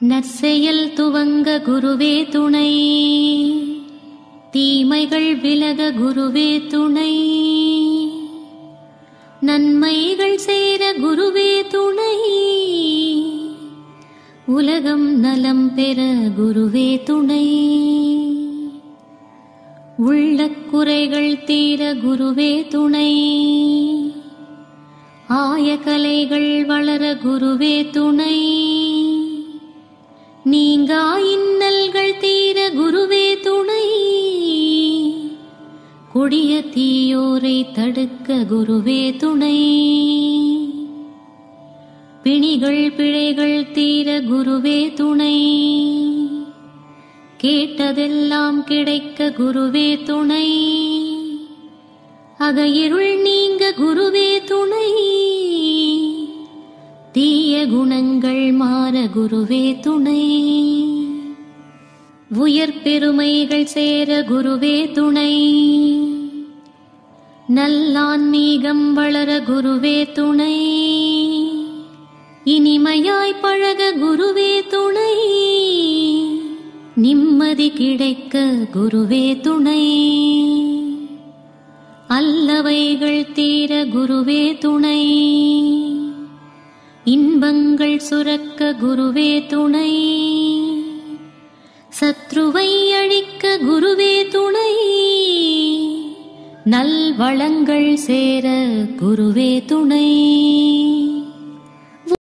நற்செயல் துவங்க குருவே துணை. தீமைகள் விலக குருவே துணை. நன்மைகள் சேர குருவே துணை. உலகம் நலம் பெற குருவே துணை. உள்ள குறைகள் தீர குருவே துணை. ஆயகலைகள் வளர குருவே துணை. கொடிய தீயோரை தடுக்க குருவே துணை. பிணிகள் பிழைகள் தீர குருவே துணை. கேட்டதெல்லாம் கிடைக்க குருவே துணை. அகையிருள் நீங்க குருவே துணை. தீய குணங்கள் மாற குருவே துணை. உயர் பெருமைகள் சேர குருவே துணை. நல்லான்மீகம் வளர குருவே துணை. இனிமையாய் பழக குருவே துணை. நிம்மதி கிடைக்க குருவே துணை. அல்லவைகள் தீர குருவே துணை. இன்பங்கள் சுரக்க குருவே துணை. சத்ருவை அழிக்க குருவே துணை. நல்வளங்கள் சேர குருவே துணை.